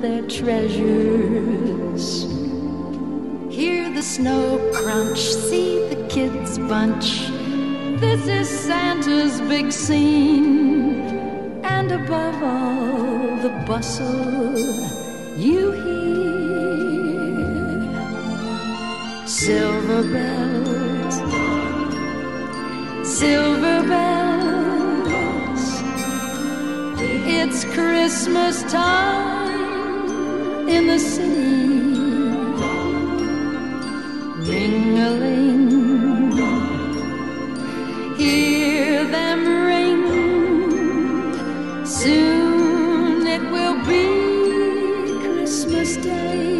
their treasures. Hear the snow crunch, see the kids bunch. This is Santa's big scene. And above all the bustle, you hear silver bells, silver bells. It's Christmas time in the city. Ring a ling. Hear them ring. Soon it will be Christmas Day.